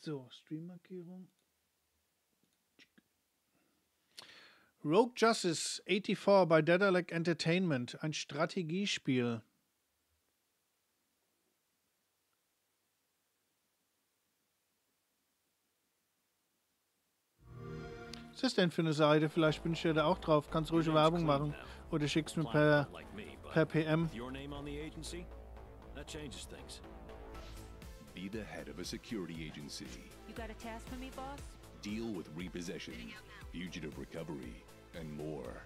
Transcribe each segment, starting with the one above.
So, Streammarkierung. Rogue Justice 84 bei Dedalek Entertainment, ein Strategiespiel. Was ist denn für eine Seite? Vielleicht bin ich ja da auch drauf. Kannst ruhig Werbung machen. Oder schickst mir per, per PM. Your name on the agency? That changes things. Be the head of a security agency. You got a task for me, boss? Deal with repossession, fugitive recovery, and more.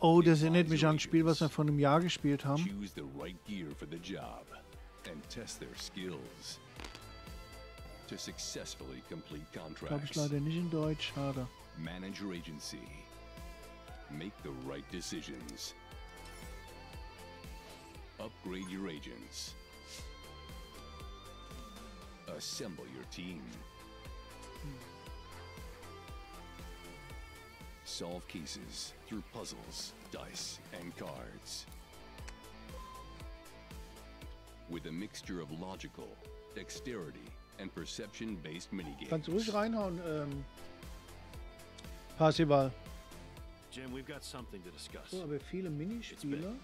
Oh, das erinnert mich an ein Spiel, was wir vor einem Jahr gespielt haben. Choose the right gear for the job and test their skills to successfully complete Glaube ich contracts. leider nicht in Deutsch. Schade. Manage your agency. Make the right decisions. Upgrade your agents. Assemble your team. Solve cases through puzzles, dice, and cards. With a mixture of logical, dexterity, and perception based minigames. Kannst du ruhig reinhauen, ähm, Parsival. Jim, we've got something to discuss. So, aber viele Minispiele.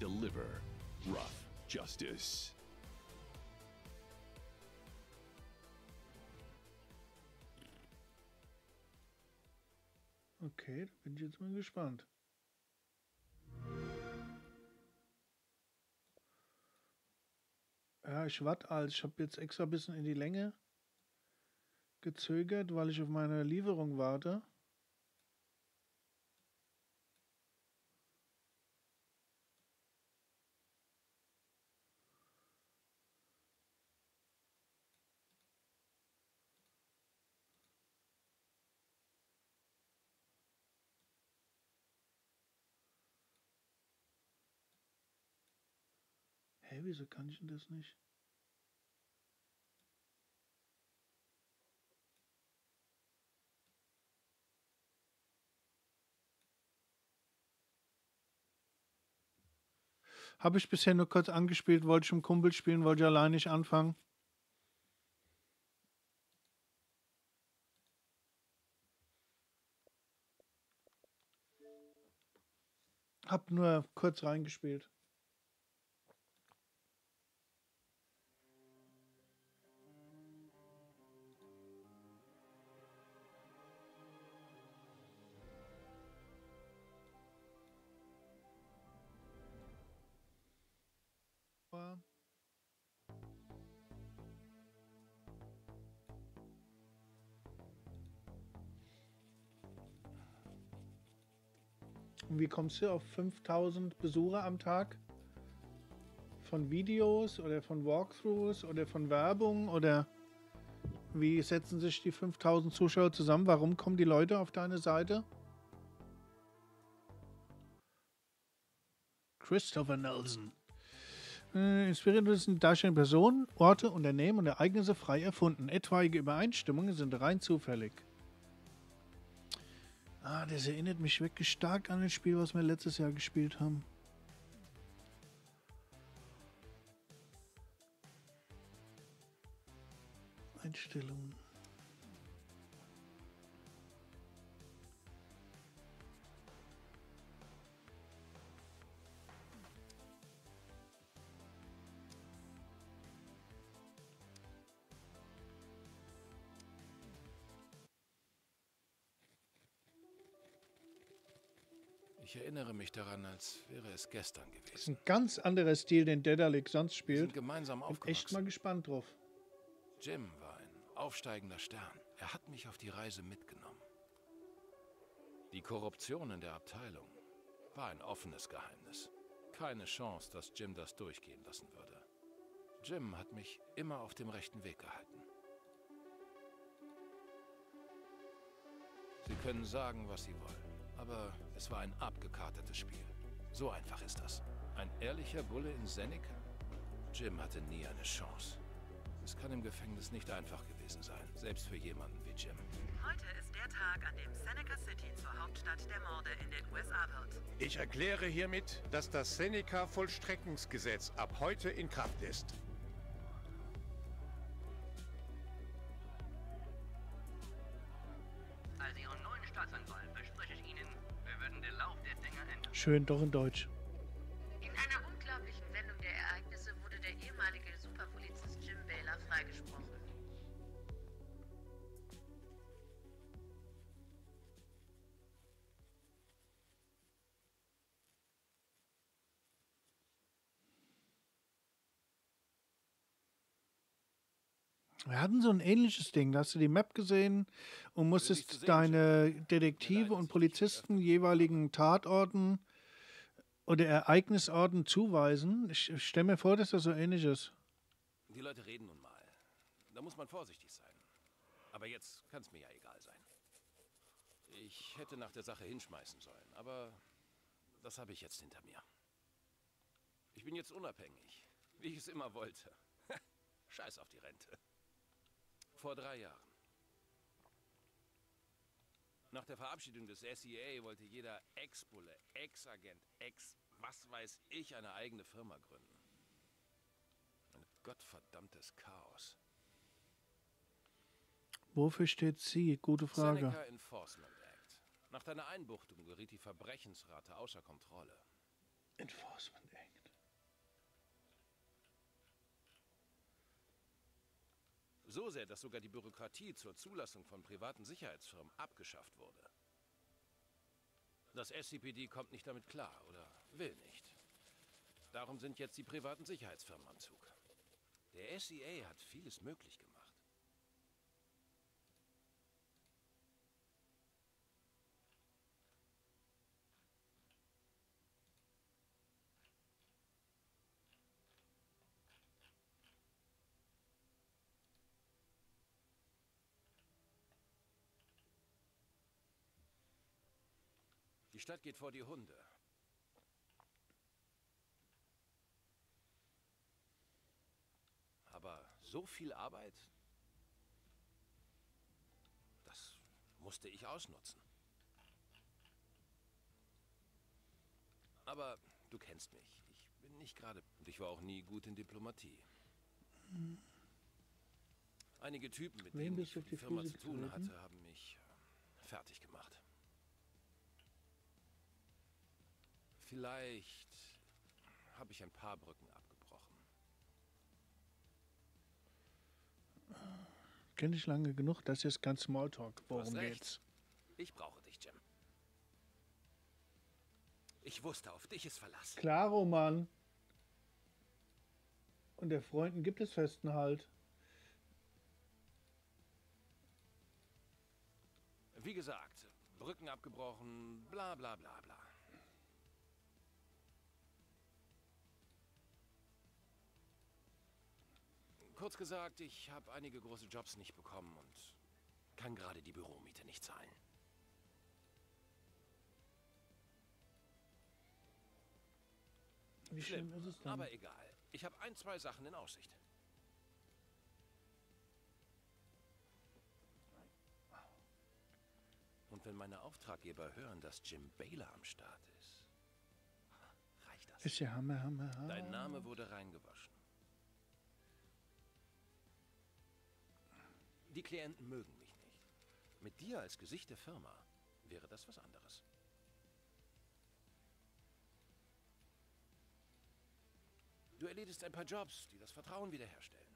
Deliver rough justice. Okay, da bin ich jetzt mal gespannt. Ja, ich warte als. Ich habe jetzt extra ein bisschen in die Länge gezögert, weil ich auf meine Lieferung warte. Wieso kann ich denn das nicht? Habe ich bisher nur kurz angespielt, wollte ich im Kumpel spielen, wollte ich allein nicht anfangen. Hab nur kurz reingespielt. Wie kommst du auf 5000 Besucher am Tag? Von Videos oder von Walkthroughs oder von Werbung oder wie setzen sich die 5000 Zuschauer zusammen? Warum kommen die Leute auf deine Seite? Christopher Nelson. Äh, Inspiriert sind darstellende Personen, Orte, Unternehmen und Ereignisse frei erfunden. Etwaige Übereinstimmungen sind rein zufällig. Ah, das erinnert mich wirklich stark an das Spiel, was wir letztes Jahr gespielt haben. Einstellungen. Ich erinnere mich daran, als wäre es gestern Das ist gewesen. ein ganz anderer Stil, den Dedalic sonst Wir spielt. sind gemeinsam Bin echt aufgewachsen. mal gespannt drauf. Jim war ein aufsteigender Stern. Er hat mich auf die Reise mitgenommen. Die Korruption in der Abteilung war ein offenes Geheimnis. Keine Chance, dass Jim das durchgehen lassen würde. Jim hat mich immer auf dem rechten Weg gehalten. Sie können sagen, was Sie wollen, aber es war ein abgekartetes Spiel. So einfach ist das. Ein ehrlicher Bulle in Seneca? Jim hatte nie eine Chance. Es kann im Gefängnis nicht einfach gewesen sein, selbst für jemanden wie Jim. Heute ist der Tag, an dem Seneca City zur Hauptstadt der Morde in den USA wird. Ich erkläre hiermit, dass das Seneca-Vollstreckungsgesetz ab heute in Kraft ist. Schön, doch in Deutsch. In einer unglaublichen Wendung der Ereignisse wurde der ehemalige Superpolizist Jim Baylor freigesprochen. Wir hatten so ein ähnliches Ding. Da hast du die Map gesehen und musstest deine Detektive und Polizisten jeweiligen Tatorten oder Ereignisorten zuweisen. Ich stelle mir vor, dass das so ähnlich ist. Die Leute reden nun mal. Da muss man vorsichtig sein. Aber jetzt kann es mir ja egal sein. Ich hätte nach der Sache hinschmeißen sollen, aber das habe ich jetzt hinter mir. Ich bin jetzt unabhängig, wie ich es immer wollte. Scheiß auf die Rente. Vor drei Jahren. Nach der Verabschiedung des SEA wollte jeder Ex-Bulle, Ex-Agent, Ex, was weiß ich, eine eigene Firma gründen. Ein gottverdammtes Chaos. Wofür steht sie? Gute Frage. Seneca Enforcement Act. Nach deiner Einbuchtung geriet die Verbrechensrate außer Kontrolle. Enforcement Act. So sehr, dass sogar die Bürokratie zur Zulassung von privaten Sicherheitsfirmen abgeschafft wurde. Das SCPD kommt nicht damit klar oder will nicht. Darum sind jetzt die privaten Sicherheitsfirmen am Zug. Der SEA hat vieles möglich gemacht. Die Stadt geht vor die Hunde. Aber so viel Arbeit? Das musste ich ausnutzen. Aber du kennst mich. Ich bin nicht gerade... Und ich war auch nie gut in Diplomatie. Einige Typen, mit Wem denen ich für die Firma zu tun hatte, haben mich fertig gemacht. Vielleicht habe ich ein paar Brücken abgebrochen. Kenn ich lange genug, das ist ganz Smalltalk. Worum geht's? Ich brauche dich, Jim. Ich wusste, auf dich ist Verlass. Klaro, Mann. Und der Freunden gibt es festen Halt. Wie gesagt, Brücken abgebrochen, bla bla bla bla. Kurz gesagt, ich habe einige große Jobs nicht bekommen und kann gerade die Büromiete nicht zahlen. Wie schlimm Schlimm, ist es dann? aber egal. Ich habe ein, zwei Sachen in Aussicht. Und wenn meine Auftraggeber hören, dass Jim Baylor am Start ist, reicht das. ist ja Hammer, Hammer, Hammer. Dein Name wurde reingewaschen. Die Klienten mögen mich nicht. Mit dir als Gesicht der Firma wäre das was anderes. Du erledigst ein paar Jobs, die das Vertrauen wiederherstellen.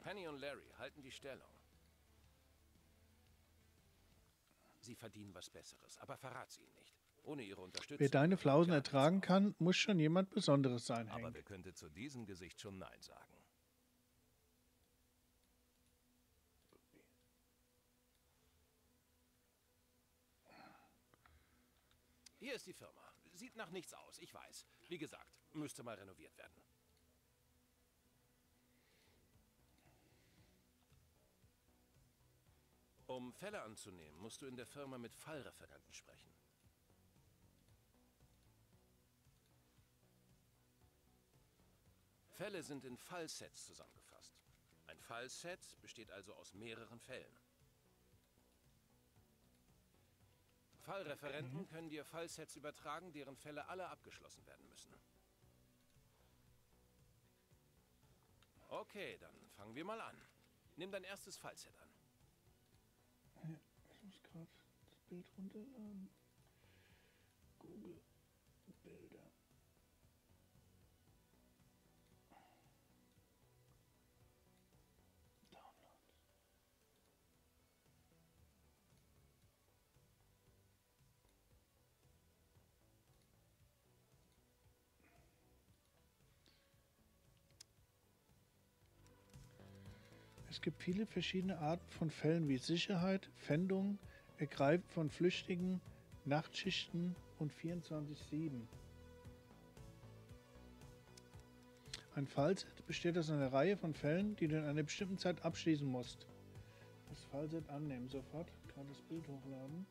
Penny und Larry halten die Stellung. Sie verdienen was Besseres, aber verrat's ihnen nicht. Ohne ihre Unterstützung. Wer deine Flausen ertragen kann, muss schon jemand Besonderes sein, Aber Hank. wer könnte zu diesem Gesicht schon Nein sagen? Hier ist die Firma. Sieht nach nichts aus, ich weiß. Wie gesagt, müsste mal renoviert werden. Um Fälle anzunehmen, musst du in der Firma mit Fallreferenten sprechen. Fälle sind in Fallsets zusammengefasst. Ein Fallset besteht also aus mehreren Fällen. Fallreferenten können dir Fallsets übertragen, deren Fälle alle abgeschlossen werden müssen. Okay, dann fangen wir mal an. Nimm dein erstes Fallset an. Bild runterladen. Google Bilder. Es gibt viele verschiedene Arten von Fällen wie Sicherheit, Pfändung, Ergreifen von Flüchtigen, Nachtschichten und 24-7. Ein Fallset besteht aus einer Reihe von Fällen, die du in einer bestimmten Zeit abschließen musst. Das Fallset annehmen sofort. Gerade das Bild hochladen.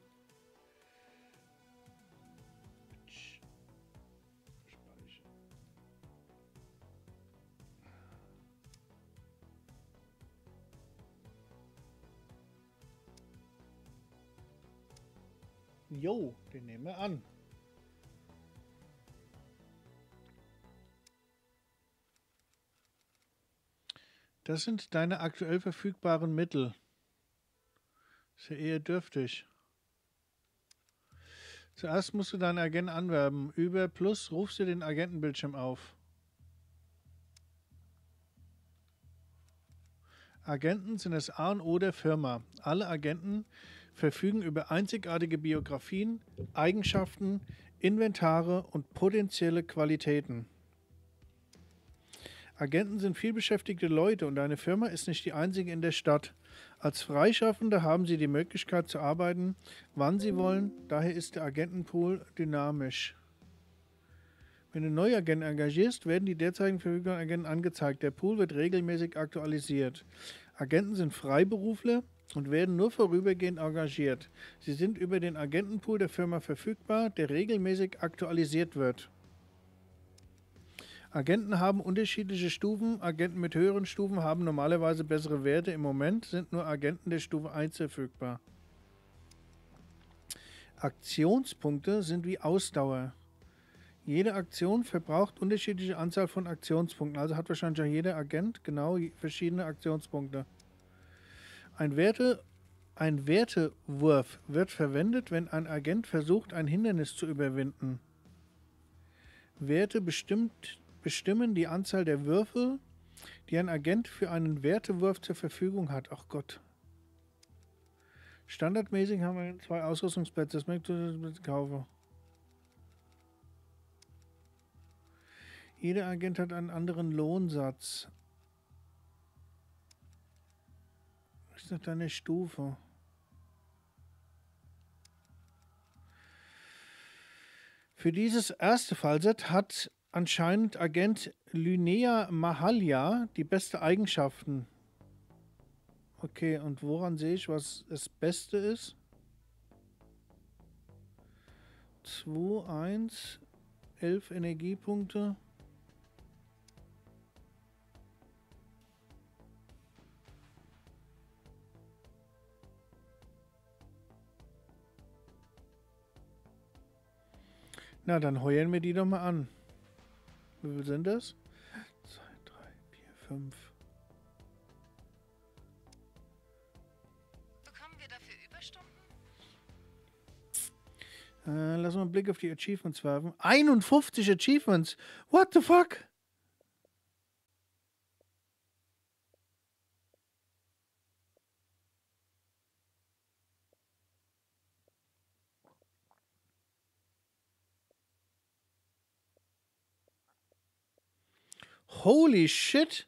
Jo, den nehmen wir an. Das sind deine aktuell verfügbaren Mittel. Ist ja eher dürftig. Zuerst musst du deinen Agenten anwerben. Über Plus rufst du den Agentenbildschirm auf. Agenten sind das A und O der Firma. Alle Agenten verfügen über einzigartige Biografien, Eigenschaften, Inventare und potenzielle Qualitäten. Agenten sind vielbeschäftigte Leute und eine Firma ist nicht die einzige in der Stadt. Als Freischaffende haben sie die Möglichkeit zu arbeiten, wann sie wollen. Daher ist der Agentenpool dynamisch. Wenn du neue Agenten engagierst, werden die derzeitigen verfügbaren Agenten angezeigt. Der Pool wird regelmäßig aktualisiert. Agenten sind Freiberufler und werden nur vorübergehend engagiert. Sie sind über den Agentenpool der Firma verfügbar, der regelmäßig aktualisiert wird. Agenten haben unterschiedliche Stufen. Agenten mit höheren Stufen haben normalerweise bessere Werte. Im Moment sind nur Agenten der Stufe 1 verfügbar. Aktionspunkte sind wie Ausdauer. Jede Aktion verbraucht unterschiedliche Anzahl von Aktionspunkten. Also hat wahrscheinlich auch jeder Agent genau verschiedene Aktionspunkte. Ein, Werte, ein Wertewurf wird verwendet, wenn ein Agent versucht, ein Hindernis zu überwinden. Werte bestimmt, bestimmen die Anzahl der Würfel, die ein Agent für einen Wertewurf zur Verfügung hat. Ach Gott. Standardmäßig haben wir zwei Ausrüstungsplätze. Das möchte ich kaufen. Jeder Agent hat einen anderen Lohnsatz. Ist noch deine Stufe? Für dieses erste Fallset hat anscheinend Agent Lynea Mahalia die beste Eigenschaften. Okay, und woran sehe ich, was das Beste ist? 2, 1, 11 Energiepunkte. Na, dann heuern wir die doch mal an. Wie viel sind das? 2, 3, 4, 5. Bekommen wir dafür Überstunden? Äh, lass mal einen Blick auf die Achievements werfen. 51 Achievements! What the fuck? Holy shit!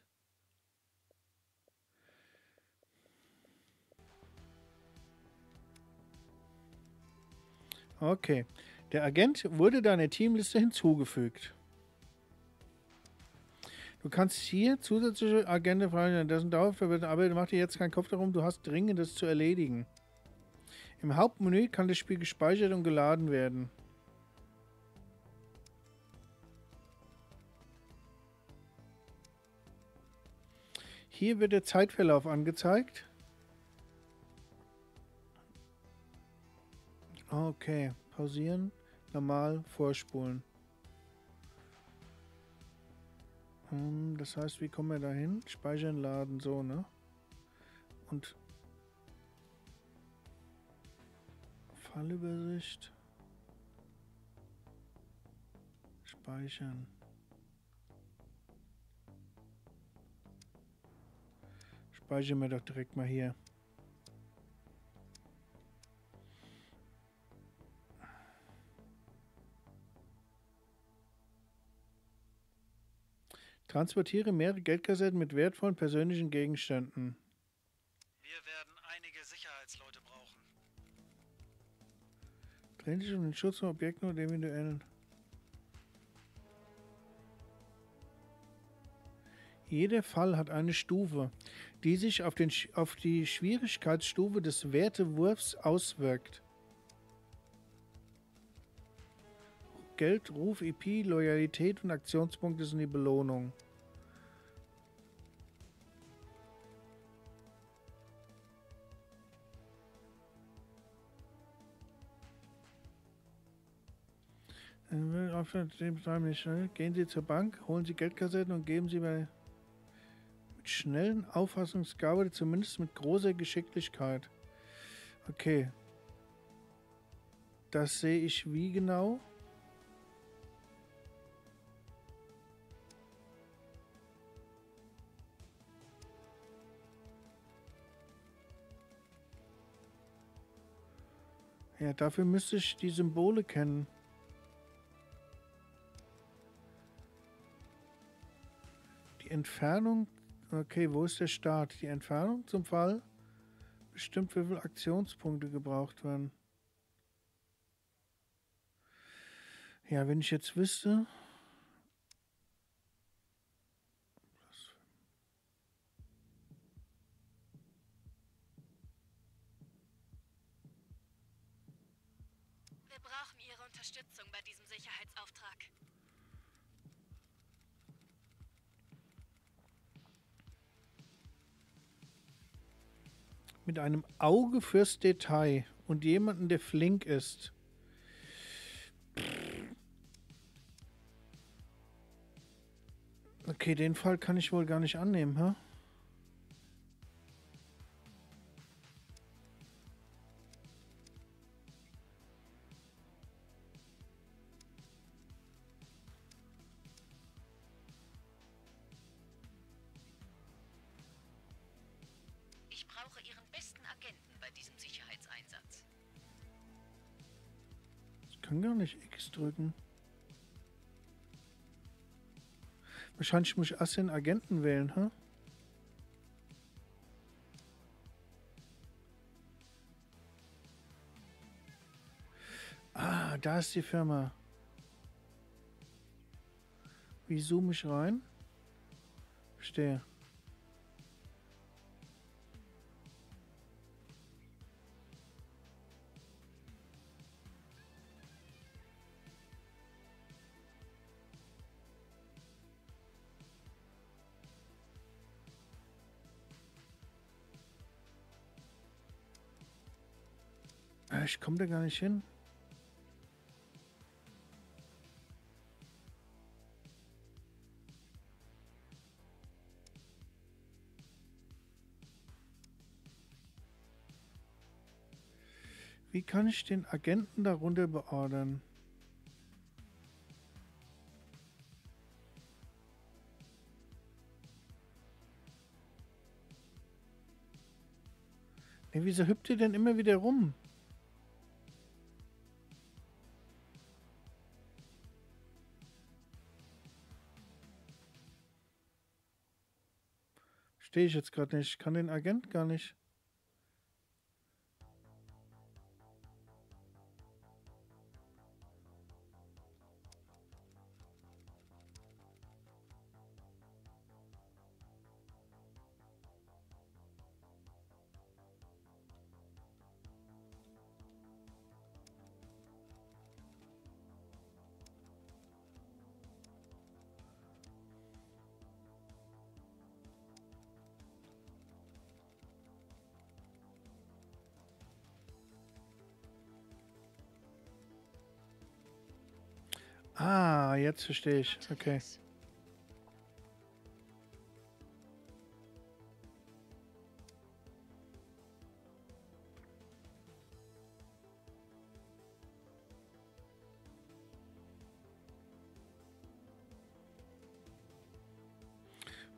Okay. Der Agent wurde deiner Teamliste hinzugefügt. Du kannst hier zusätzliche Agenten fragen, das sind Dauerverwirrung, aber mach dir jetzt keinen Kopf darum, du hast Dringendes zu erledigen. Im Hauptmenü kann das Spiel gespeichert und geladen werden. Hier wird der Zeitverlauf angezeigt. Okay, pausieren, normal vorspulen. Hm, Das heißt, wie kommen wir da hin? Speichern, laden, so, ne? Und Fallübersicht. Speichern. Speichern wir doch direkt mal hier. Transportiere mehrere Geldkassetten mit wertvollen persönlichen Gegenständen. Wir werden einige Sicherheitsleute brauchen. Drehen sich um den Schutz von Objekten und individuellen. Jeder Fall hat eine Stufe, die sich auf, den, auf die Schwierigkeitsstufe des Wertewurfs auswirkt. Geld, Ruf, EP, Loyalität und Aktionspunkte sind die Belohnung. Äh. Gehen Sie zur Bank, holen Sie Geldkassetten und geben Sie bei schnellen Auffassungsgabe, zumindest mit großer Geschicklichkeit. Okay. Das sehe ich wie genau? Ja, dafür müsste ich die Symbole kennen. Die Entfernung. Okay, wo ist der Start? Die Entfernung zum Fall bestimmt, wie viele Aktionspunkte gebraucht werden. Ja, wenn ich jetzt wüsste. Mit einem Auge fürs Detail und jemanden, der flink ist. Okay, den Fall kann ich wohl gar nicht annehmen, hä? Ich Wahrscheinlich muss ich erst den Agenten wählen, hä? Ah, da ist die Firma. Wie zoome ich rein? Verstehe. Ich komme da gar nicht hin. Wie kann ich den Agenten darunter beordern? Ey, wieso hüpft ihr denn immer wieder rum? Stehe ich jetzt gerade nicht. Ich kann den Agent gar nicht. jetzt verstehe ich. Okay.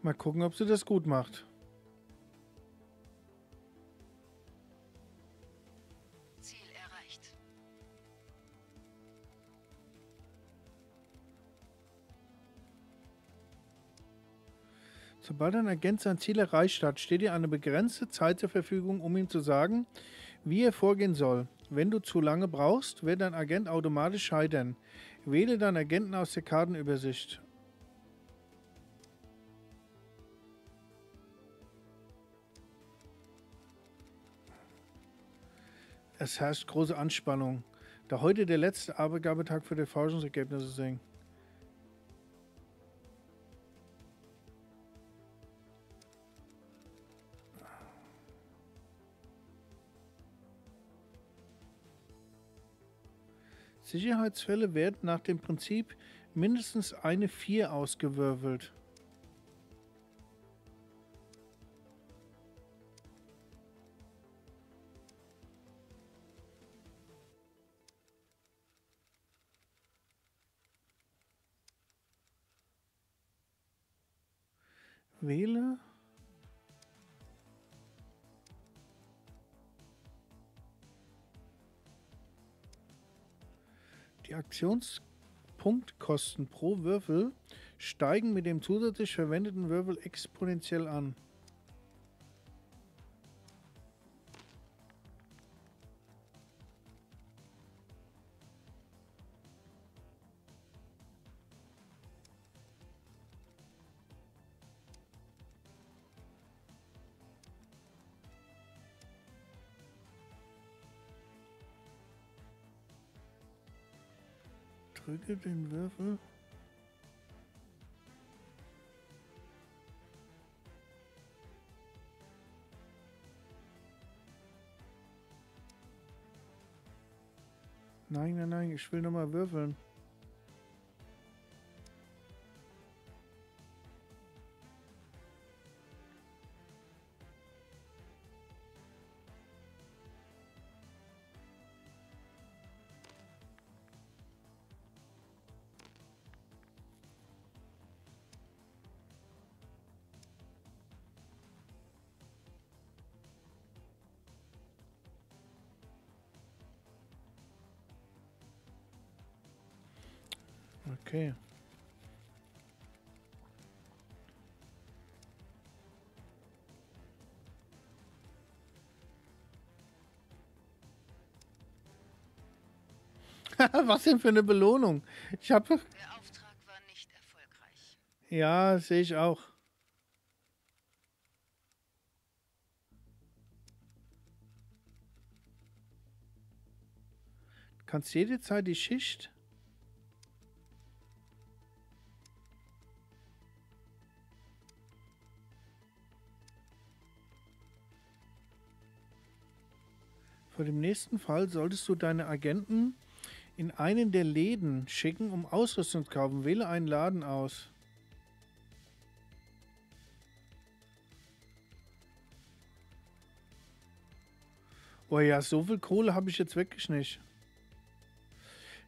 Mal gucken, ob sie das gut macht. Sobald ein Agent sein Ziel erreicht hat, steht dir eine begrenzte Zeit zur Verfügung, um ihm zu sagen, wie er vorgehen soll. Wenn du zu lange brauchst, wird dein Agent automatisch scheitern. Wähle deinen Agenten aus der Kartenübersicht. Es herrscht große Anspannung, da heute der letzte Abgabetag für die Forschungsergebnisse sind. Sicherheitsfälle werden nach dem Prinzip mindestens eine 4 ausgewürfelt. Wähle Aktionspunktkosten pro Würfel steigen mit dem zusätzlich verwendeten Würfel exponentiell an. Drücke den Würfel. Nein, nein, nein, ich will noch mal würfeln. Okay. Was denn für eine Belohnung? Ich habe. Der Auftrag war nicht erfolgreich. Ja, sehe ich auch. Du kannst jede Zeit die Schicht. Vor dem nächsten Fall solltest du deine Agenten in einen der Läden schicken, um Ausrüstung zu kaufen. Wähle einen Laden aus. Oh ja, so viel Kohle habe ich jetzt wirklich nicht.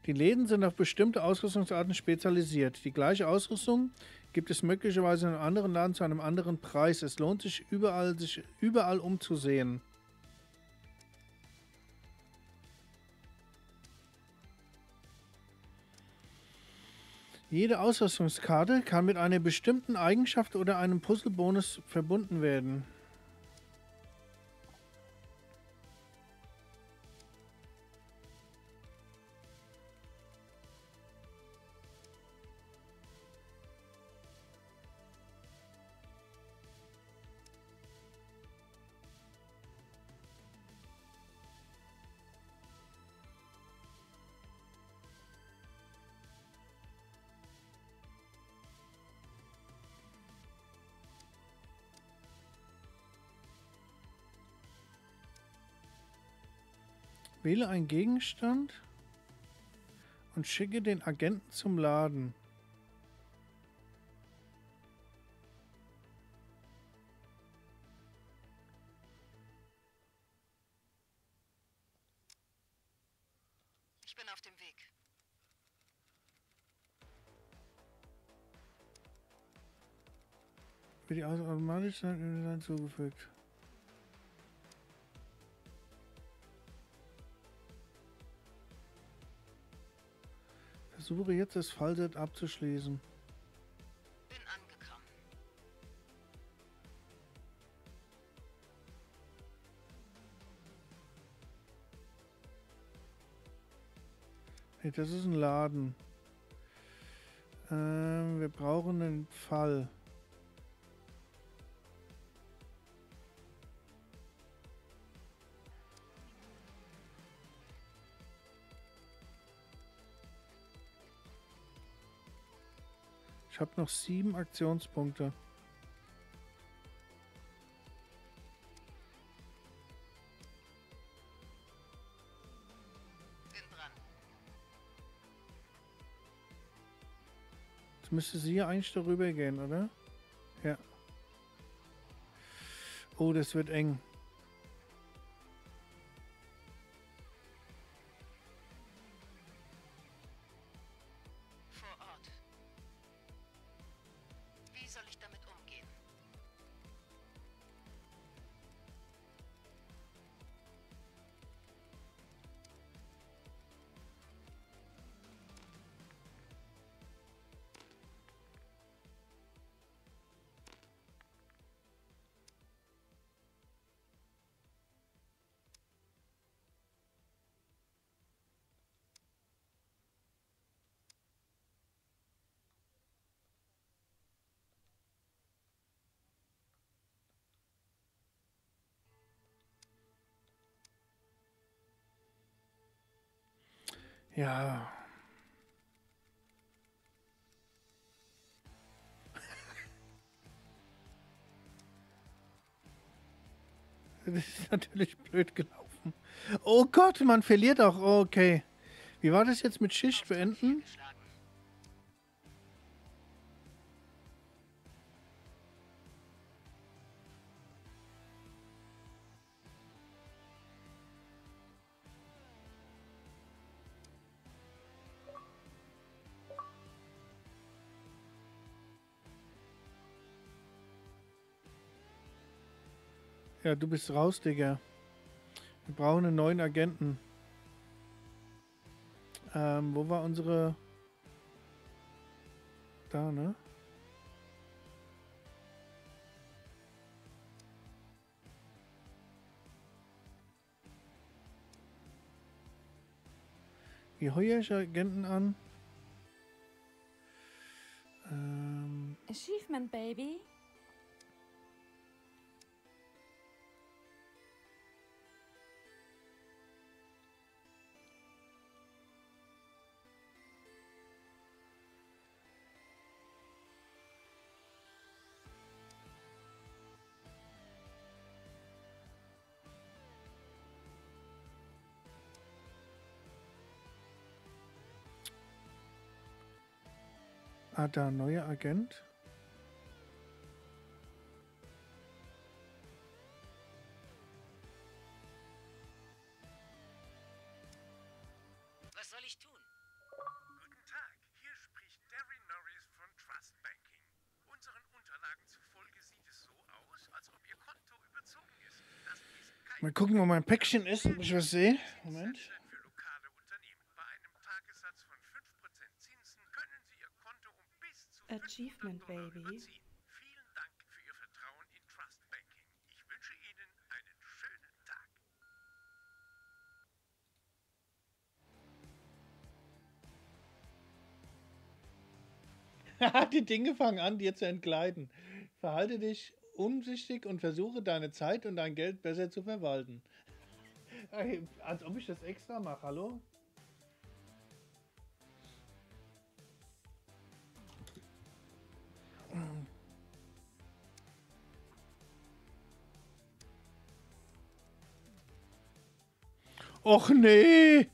Die Läden sind auf bestimmte Ausrüstungsarten spezialisiert. Die gleiche Ausrüstung gibt es möglicherweise in einem anderen Laden zu einem anderen Preis. Es lohnt sich überall, sich überall umzusehen. Jede Ausrüstungskarte kann mit einer bestimmten Eigenschaft oder einem Puzzlebonus verbunden werden. Wähle einen Gegenstand und schicke den Agenten zum Laden. Ich bin auf dem Weg. Wird die automatisch zugefügt. Versuche jetzt das Fallset abzuschließen. Bin angekommen. Hey, das ist ein Laden. Ähm, wir brauchen einen Fall. Ich habe noch sieben Aktionspunkte. Bin dran. Jetzt müsste sie hier eigentlich darüber gehen, oder? Ja. Oh, das wird eng. Ja. Das ist natürlich blöd gelaufen. Oh Gott, man verliert auch. Okay. Wie war das jetzt mit Schicht beenden? Ja, du bist raus, Digga. Wir brauchen einen neuen Agenten. Ähm, wo war unsere... Da, ne? Wie heuer ich Agenten an? Ähm, Achievement, baby. Ah, da, neuer Agent. Was soll ich tun? Guten Tag, hier spricht Derry Norris von Trust Banking. Unseren Unterlagen zufolge sieht es so aus, als ob Ihr Konto überzogen ist. Das ist kein Mal gucken, wo mein Päckchen ist, ob ich was sehe. Moment. Zinsland für lokale Unternehmen. Bei einem Tagessatz von 5% Zinsen können Sie Ihr Konto um bis zu Achievement, 500 Dollar baby. Vielen Dank für Ihr Vertrauen in Trust Banking. Ich wünsche Ihnen einen schönen Tag. Die Dinge fangen an, dir zu entgleiten. Verhalte dich umsichtig und versuche deine Zeit und dein Geld besser zu verwalten. Ey, als ob ich das extra mache, hallo? Och nee!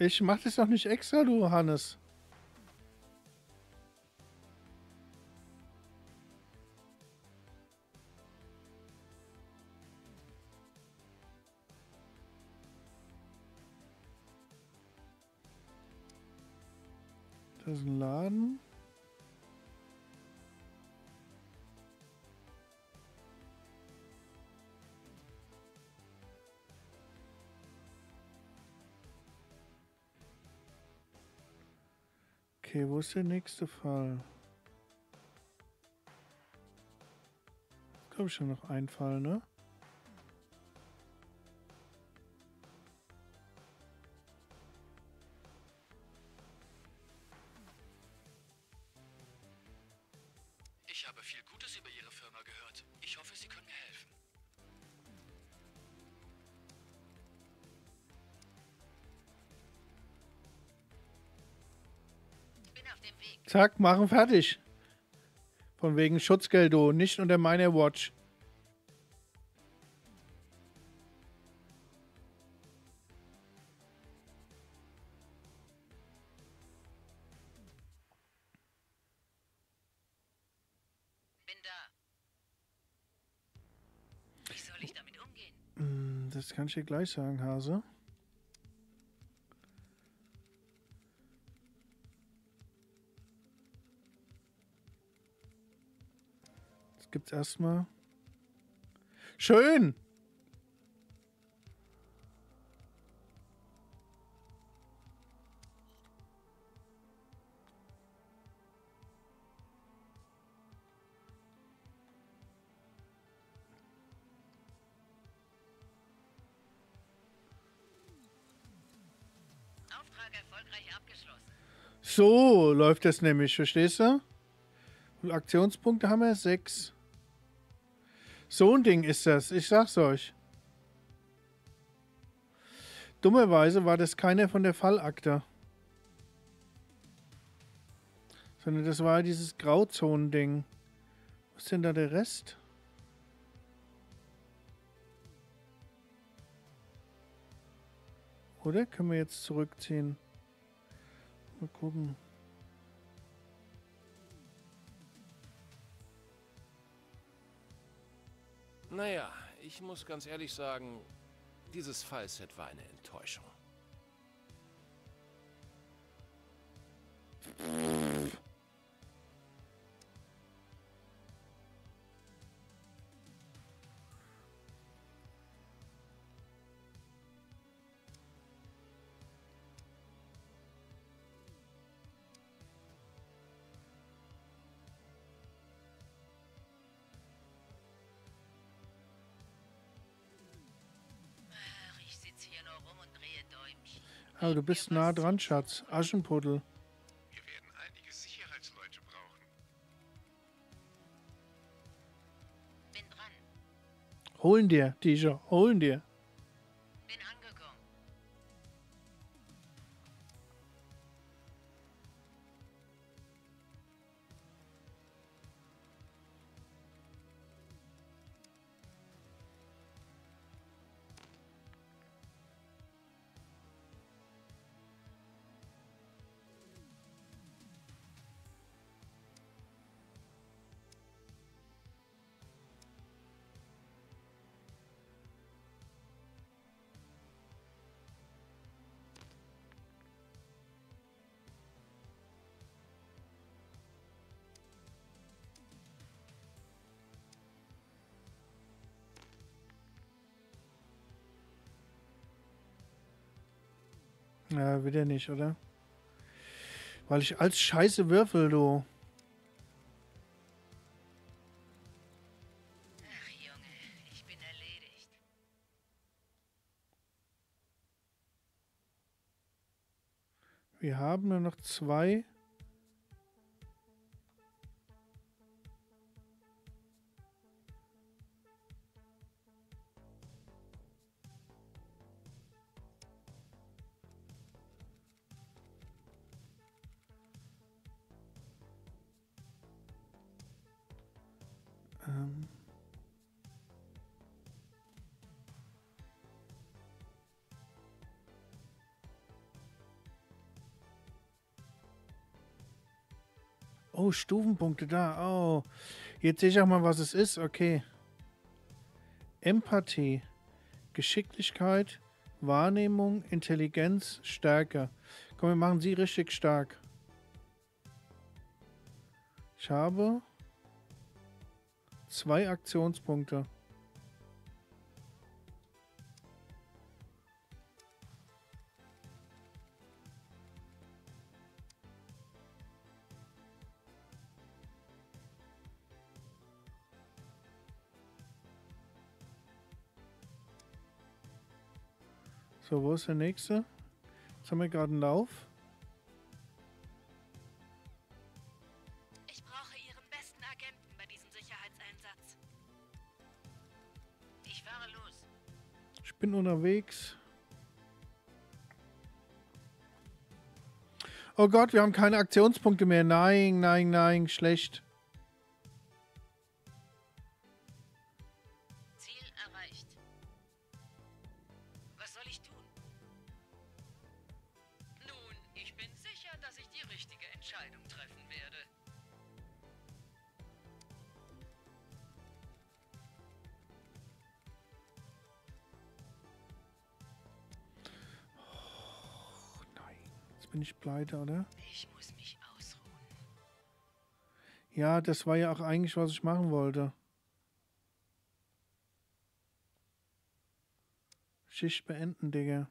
Ich mach das doch nicht extra, du Hannes. Okay, wo ist der nächste Fall? Ich schon noch ein Fall, ne? Zack, machen fertig. Von wegen Schutzgeldo, nicht unter meiner Watch. Bin da. Wie soll ich damit umgehen? Hm, Das kann ich dir gleich sagen, Hase. Gibt's erstmal. Schön! Auftrag erfolgreich abgeschlossen. So läuft das nämlich, verstehst du? Und Aktionspunkte haben wir sechs. So ein Ding ist das, ich sag's euch. Dummerweise war das keiner von der Fallakte. Sondern das war dieses Grauzonending. Was ist denn da der Rest? Oder können wir jetzt zurückziehen? Mal gucken. Naja, ich muss ganz ehrlich sagen, dieses Fallset war eine Enttäuschung. Rum und drehe Däumchen. Aber du bist nah dran, Schatz. Aschenputtel. Wir werden einige Sicherheitsleute brauchen. Bin dran. Holen dir, Tisha, holen dir. Ja, wieder nicht, oder? Weil ich als Scheiße würfel, du. Ach, Junge, ich bin erledigt. Wir haben nur noch zwei. Ähm. Oh, Stufenpunkte da. Oh, jetzt sehe ich auch mal, was es ist. Okay. Empathie, Geschicklichkeit, Wahrnehmung, Intelligenz, Stärke. Komm, wir machen sie richtig stark. Ich habe zwei Aktionspunkte. So, wo ist der nächste? Jetzt haben wir gerade einen Lauf. Bin unterwegs. Oh Gott, wir haben keine Aktionspunkte mehr. Nein, nein, nein, schlecht. Pleite, oder? Ich muss mich ausruhen. Ja, das war ja auch eigentlich, was ich machen wollte. Schicht beenden, Digga.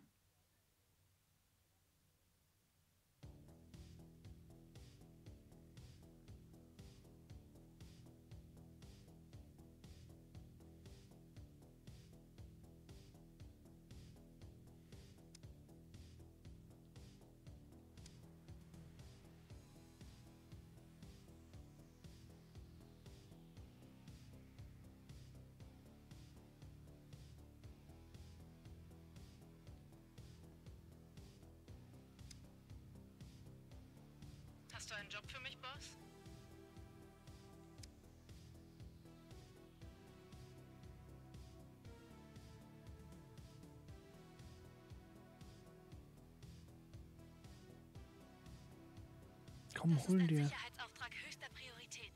Komm, Das hol dir. Sicherheitsauftrag höchster Priorität.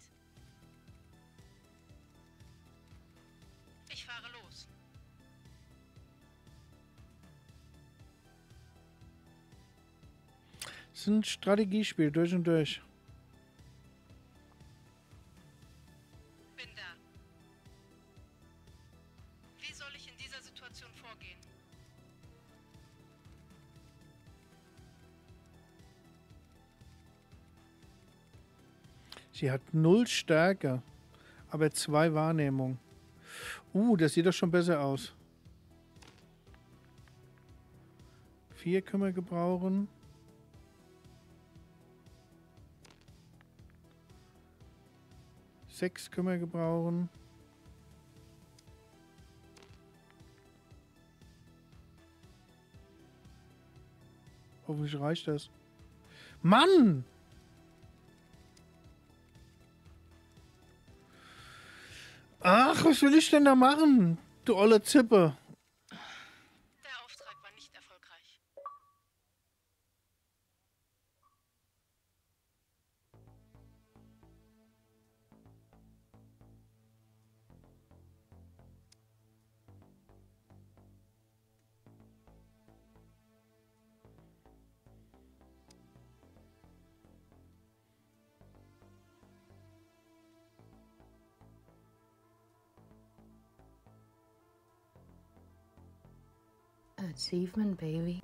Ich fahre los. Es ist ein Strategiespiel, durch und durch. Sie hat null Stärke, aber zwei Wahrnehmung. Uh, das sieht doch schon besser aus. Vier können wir gebrauchen. Sechs können wir gebrauchen. Hoffentlich reicht das. Mann! Ach, was will ich denn da machen? Du olle Zippe. Achievement, baby.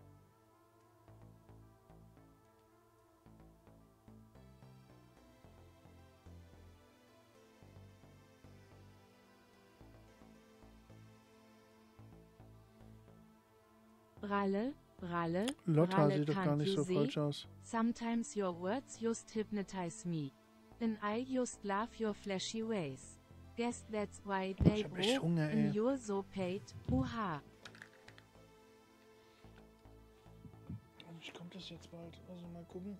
Bralle, Bralle, Lotta Bralle, sieht doch gar nicht so see? falsch aus. Sometimes your words just hypnotize me. And I just love your flashy ways. Guess that's why they broke and you're so paid. Huha. Das jetzt bald. Also mal gucken.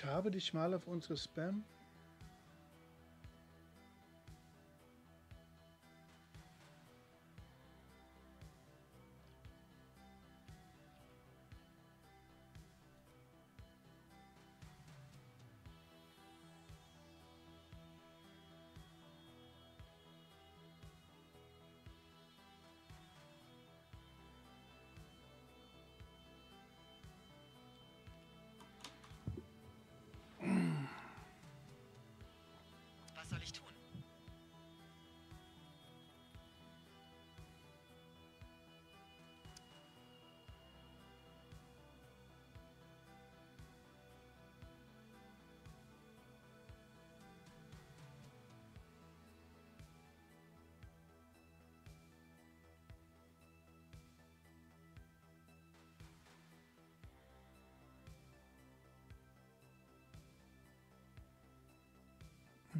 Ich habe dich mal auf unsere Spam.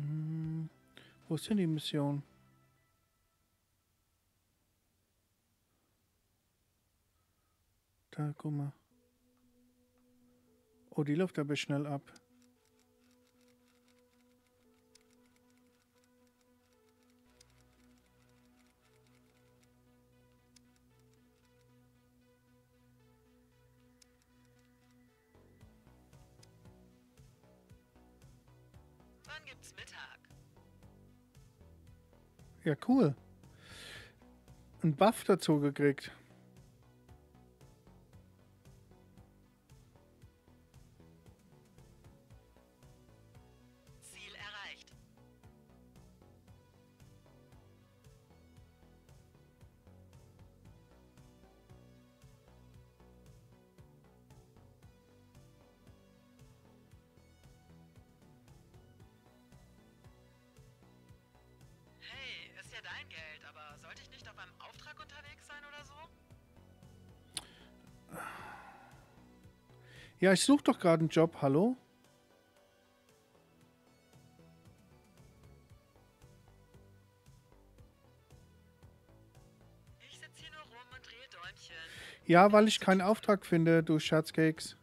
Hm, Wo ist denn die Mission? Da, guck mal. Oh, die läuft aber schnell ab. Ja, cool. Ein Buff dazu gekriegt. Ja, ich suche doch gerade einen Job. Hallo? Ich sitze hier nur rum und drehe Däumchen. Ja, weil ich keinen Auftrag finde, du Schatzkeks.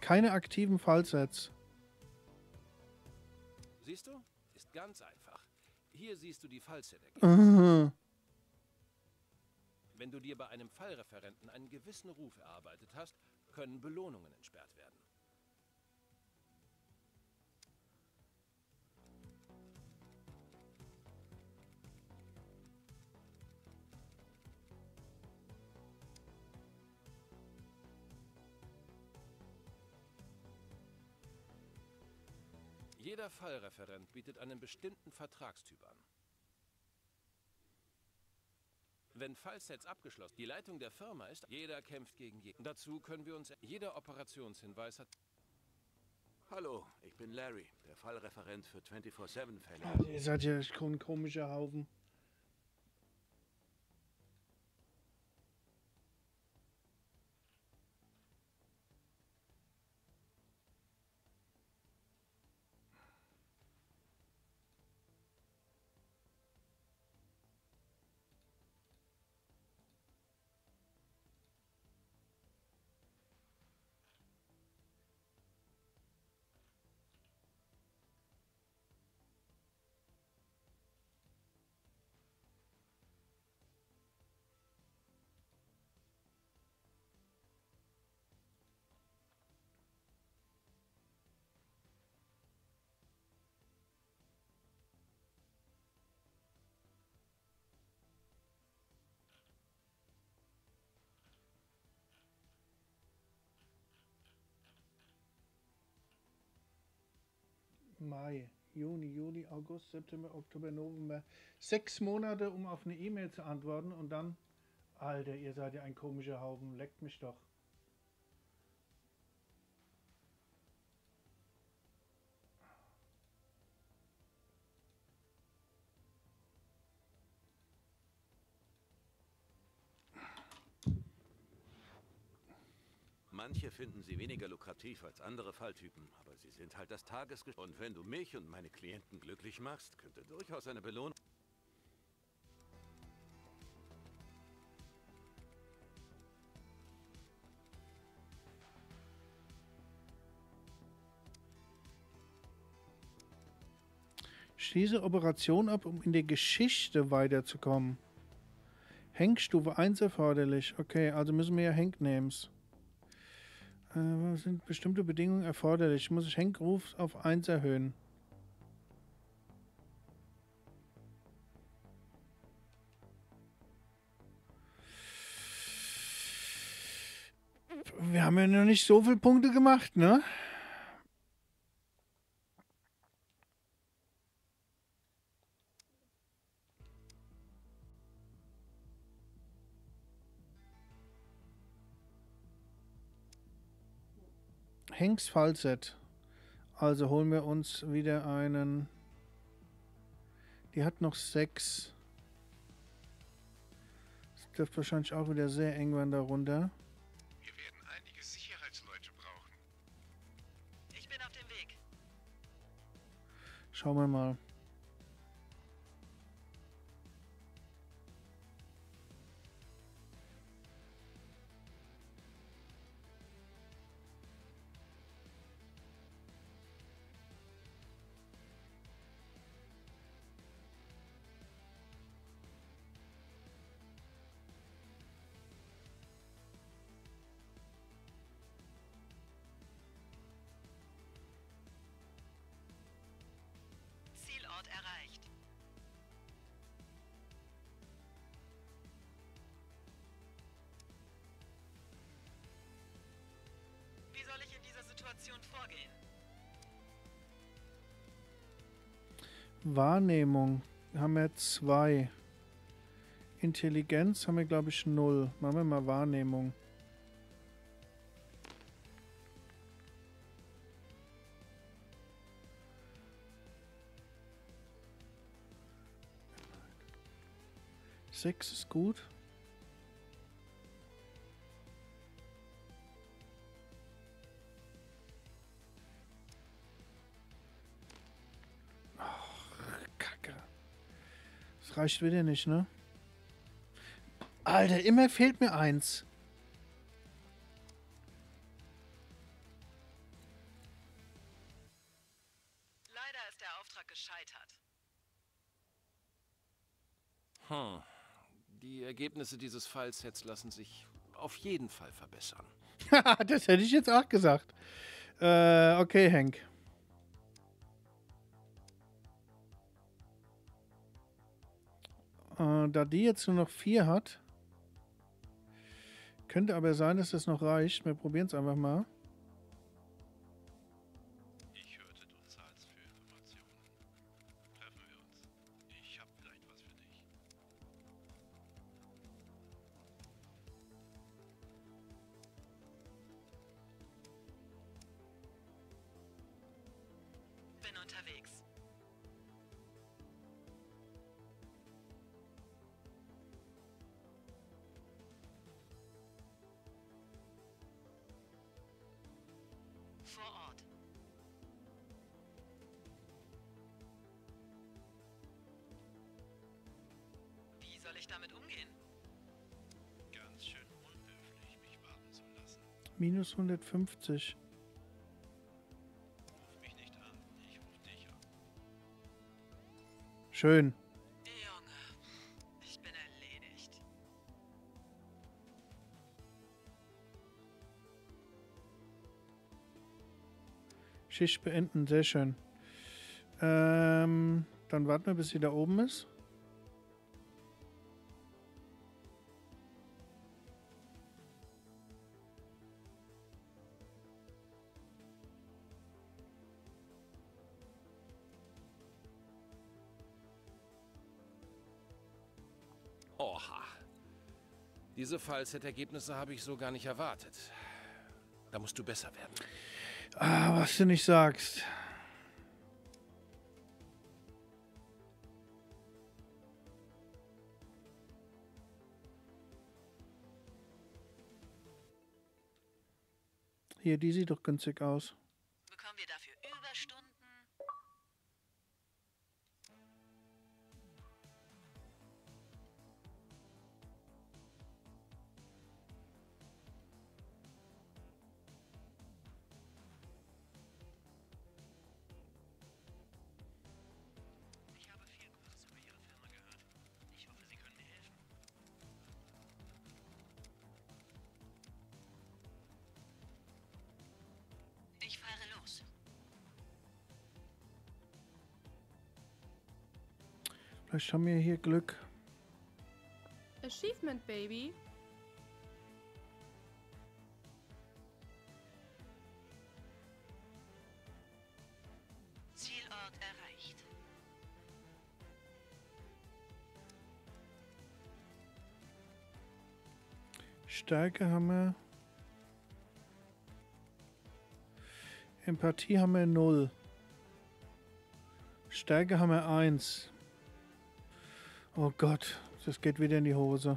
Keine aktiven Fallsets. Siehst du? Ist ganz einfach. Hier siehst du die Fallset-Ergebnisse. Wenn du dir bei einem Fallreferenten einen gewissen Ruf erarbeitet hast, können Belohnungen entsperrt werden. Jeder Fallreferent bietet einen bestimmten Vertragstyp an. Wenn Fallsets abgeschlossen, die Leitung der Firma ist, jeder kämpft gegen jeden. Dazu können wir uns, jeder Operationshinweis hat Hallo, ich bin Larry, der Fallreferent für 24-7-Fälle. Ja, ihr seid ja schon ein komischer Haufen. Mai, Juni, Juli, August, September, Oktober, November. Sechs Monate, um auf eine E-Mail zu antworten und dann. Alter, ihr seid ja ein komischer Haufen. Leckt mich doch. Manche finden sie weniger lukrativ als andere Falltypen, aber sie sind halt das Tagesgeschäft. Und wenn du mich und meine Klienten glücklich machst, könnte durchaus eine Belohnung... Schließe Operation ab, um in der Geschichte weiterzukommen. Henkstufe 1 erforderlich. Okay, also müssen wir ja Henk nehmen. Äh, sind bestimmte Bedingungen erforderlich? Muss ich Hank Ruf auf 1 erhöhen? Wir haben ja noch nicht so viele Punkte gemacht, ne? Hanks Fallset. Also holen wir uns wieder einen. Die hat noch sechs. Das dürfte wahrscheinlich auch wieder sehr eng werden darunter. Wir werden einige Sicherheitsleute brauchen. Ich bin auf dem Weg. Schauen wir mal. Wahrnehmung haben wir zwei. Intelligenz haben wir, glaube ich, null. Machen wir mal Wahrnehmung. Sechs ist gut. Reicht wieder nicht, ne? Alter, immer fehlt mir eins. Leider ist der Auftrag gescheitert. Hm. Die Ergebnisse dieses Fallsets lassen sich auf jeden Fall verbessern. das hätte ich jetzt auch gesagt. Äh, okay, Hank. Äh, da die jetzt nur noch vier hat, könnte aber sein, dass das noch reicht. Wir probieren es einfach mal. Minus 150. Ruf mich nicht an. Ich ruf dich an. Schön. Junge, ich bin erledigt. Schicht beenden, sehr schön. Ähm, dann warten wir, bis sie da oben ist. Oha. Diese Fallset-Ergebnisse habe ich so gar nicht erwartet. Da musst du besser werden. Ah, was du nicht sagst. Hier, die sieht doch günstig aus. Vielleicht haben wir hier Glück. Achievement, Baby. Zielort erreicht. Stärke haben wir. Empathie haben wir 0. Stärke haben wir 1. Oh Gott, das geht wieder in die Hose.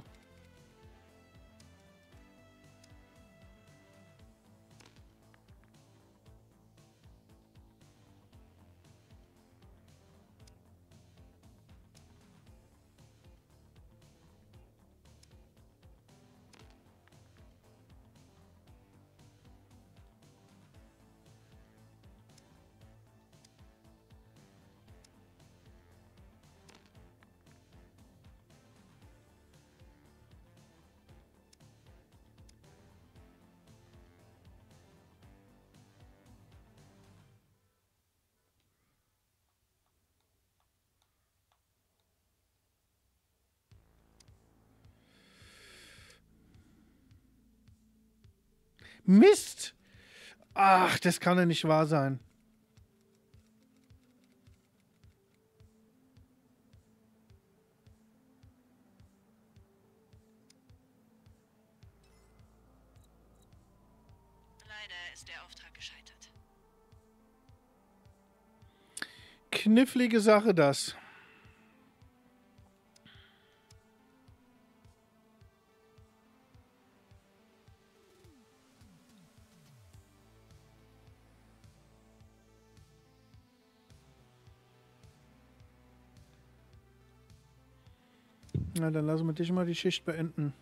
Mist! Ach, das kann ja nicht wahr sein. Leider ist der Auftrag gescheitert. Knifflige Sache das. Na, dann lassen wir dich mal die Schicht beenden.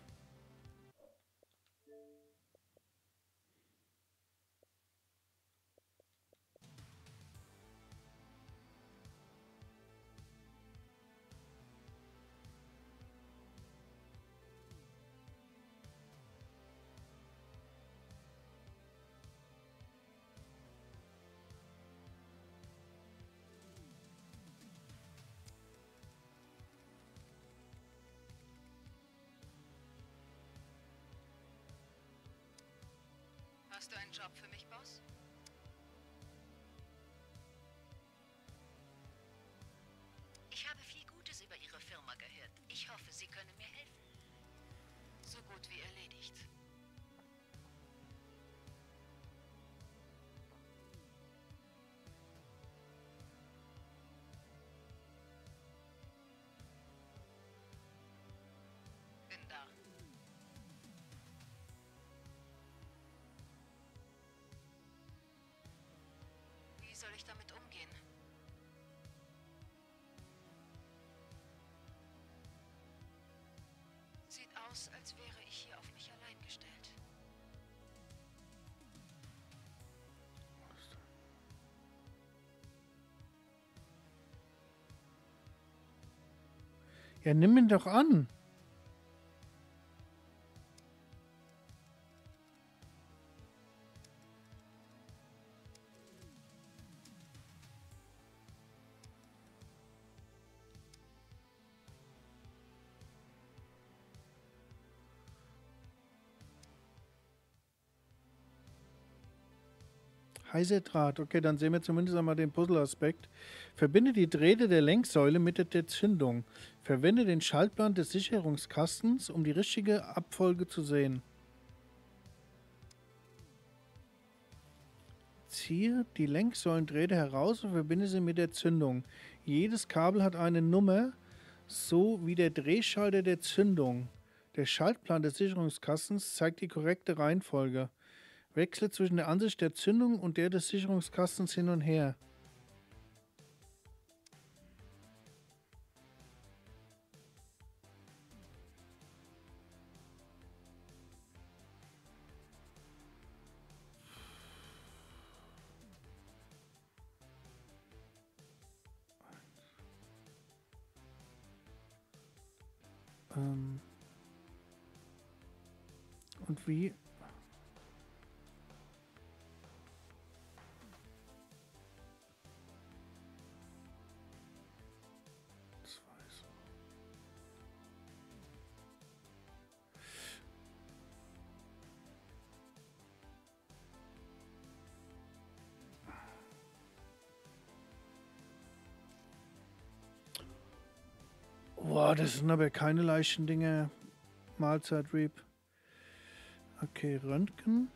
Als wäre ich hier auf mich allein gestellt. Ja, nimm ihn doch an. Heißer Draht. Okay, dann sehen wir zumindest einmal den Puzzle-Aspekt. Verbinde die Drähte der Lenksäule mit der, der Zündung. Verwende den Schaltplan des Sicherungskastens, um die richtige Abfolge zu sehen. Ziehe die Lenksäulendrähte heraus und verbinde sie mit der Zündung. Jedes Kabel hat eine Nummer, so wie der Drehschalter der Zündung. Der Schaltplan des Sicherungskastens zeigt die korrekte Reihenfolge. Wechsle zwischen der Ansicht der Zündung und der des Sicherungskastens hin und her. Das sind aber keine leichten Dinge. Mahlzeit Reap. Okay, Röntgen.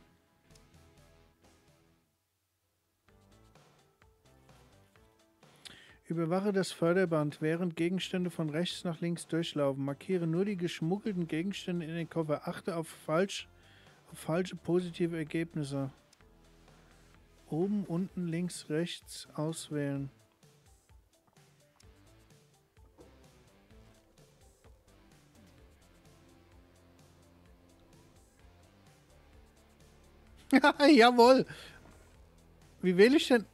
Überwache das Förderband, während Gegenstände von rechts nach links durchlaufen. Markiere nur die geschmuggelten Gegenstände in den Koffer. Achte auf, falsch, auf falsche positive Ergebnisse. Oben, unten, links, rechts auswählen. Jawohl. Wie wähle ich denn?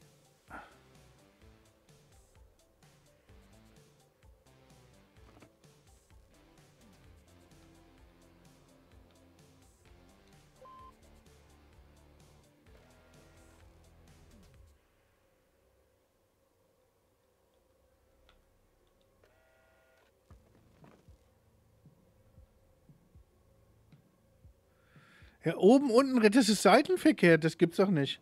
Ja, oben, unten, das ist seitenverkehrt, das gibt's doch nicht.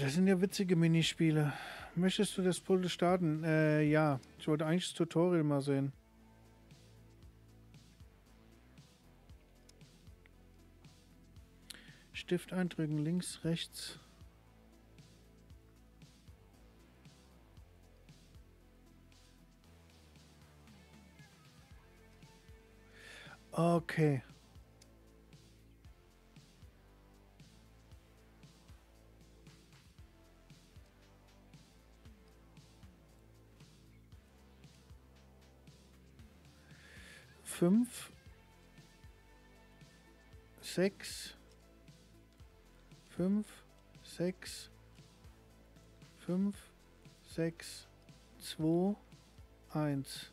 Das sind ja witzige Minispiele. Möchtest du das Pulte starten? Äh, ja. Ich wollte eigentlich das Tutorial mal sehen. Stift eindrücken, links, rechts. Okay. Fünf, sechs, fünf, sechs, fünf, sechs, zwei, eins.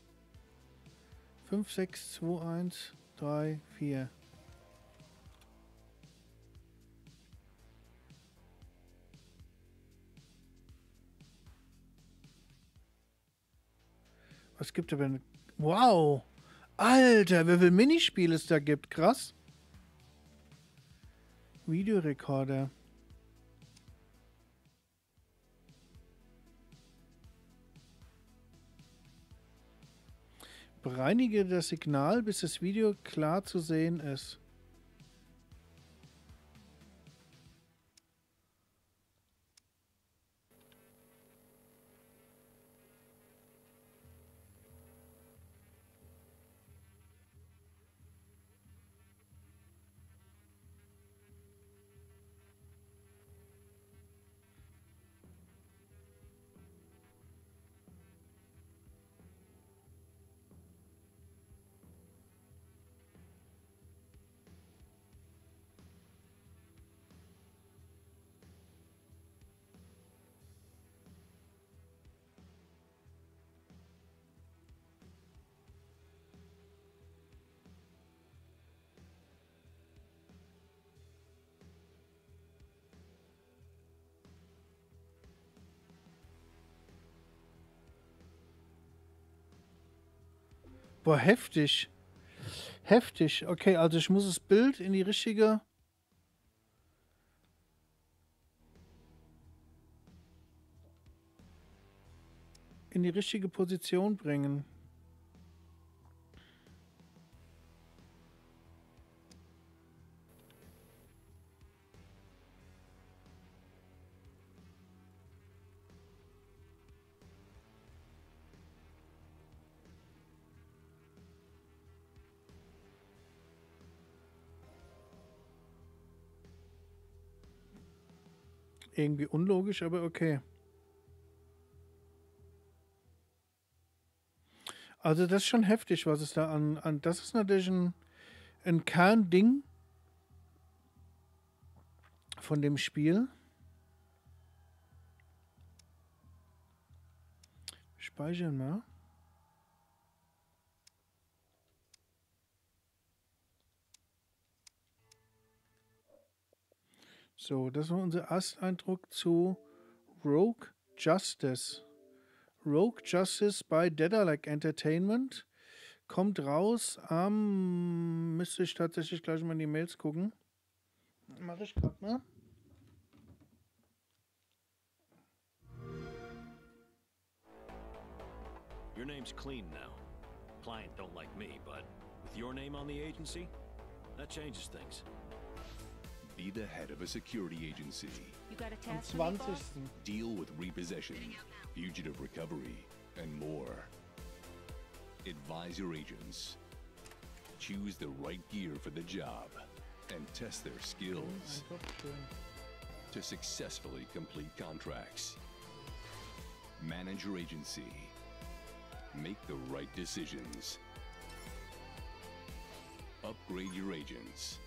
Fünf, sechs, zwei, eins, drei, vier. Was gibt er denn? Wow! Alter, wie viele Minispiele es da gibt. Krass. Videorekorder. Bereinige das Signal, bis das Video klar zu sehen ist. Boah, heftig. Heftig. Okay, also ich muss das Bild in die richtige... in die richtige Position bringen. irgendwie unlogisch, aber okay. Also das ist schon heftig, was es da an... an das ist natürlich ein, ein Kernding von dem Spiel. Speichern mal. So, das war unser Ersteindruck zu Rogue Justice. Rogue Justice bei Dedalek Entertainment. Kommt raus am. müsste ich tatsächlich gleich mal in die Mails gucken. Mache ich gerade mal. Your name's clean now. Client don't like me, but with your name on the agency, that changes things. Be the head of a security agency. You got a Am task for me, boss? Deal with repossession, fugitive recovery, and more. Advise your agents. Choose the right gear for the job and test their skills to successfully complete contracts. Manage your agency. Make the right decisions. Upgrade your agents.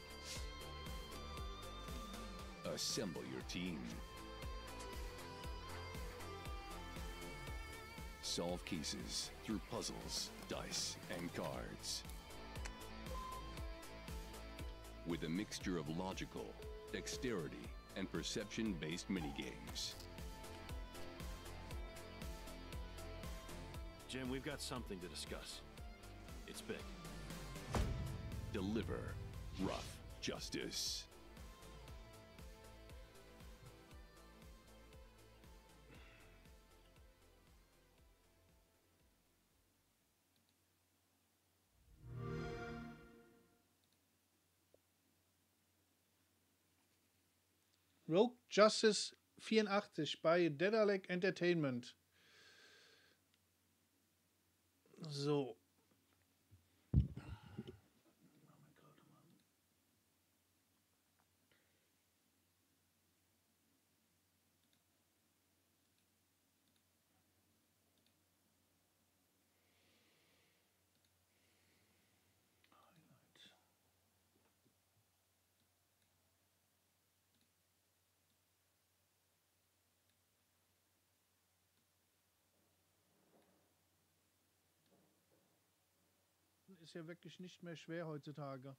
Assemble your team. Solve cases through puzzles, dice, and cards. With a mixture of logical, dexterity, and perception based minigames. Jim, we've got something to discuss. It's big. Deliver rough justice. Justice 84 bei Dedalek Entertainment. So. Ist ja wirklich nicht mehr schwer heutzutage.